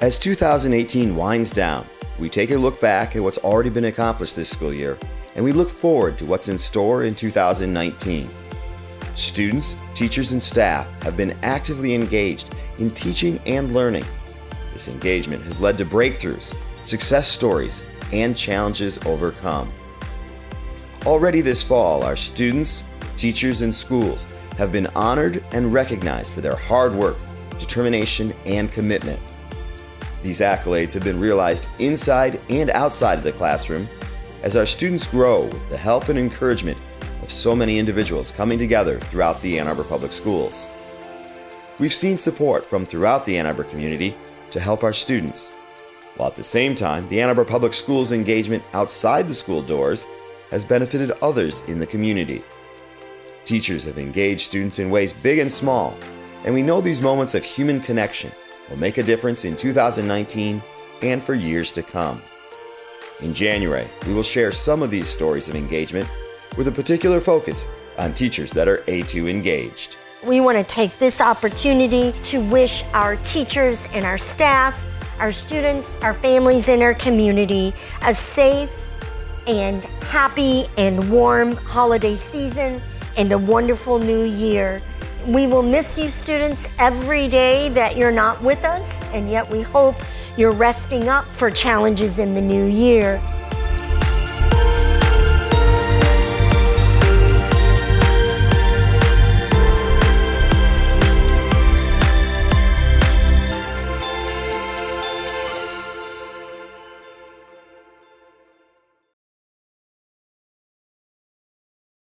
As 2018 winds down, we take a look back at what's already been accomplished this school year, and we look forward to what's in store in 2019. Students, teachers, and staff have been actively engaged in teaching and learning. This engagement has led to breakthroughs, success stories, and challenges overcome. Already this fall, our students, teachers, and schools have been honored and recognized for their hard work, determination, and commitment. These accolades have been realized inside and outside of the classroom as our students grow with the help and encouragement of so many individuals coming together throughout the Ann Arbor Public Schools. We've seen support from throughout the Ann Arbor community to help our students, while at the same time, the Ann Arbor Public Schools engagement outside the school doors has benefited others in the community. Teachers have engaged students in ways big and small, and we know these moments of human connection will make a difference in 2019 and for years to come. In January, we will share some of these stories of engagement with a particular focus on teachers that are A2 engaged. We want to take this opportunity to wish our teachers and our staff, our students, our families, and our community a safe and happy and warm holiday season and a wonderful new year. We will miss you, students, every day that you're not with us, and yet we hope you're resting up for challenges in the new year.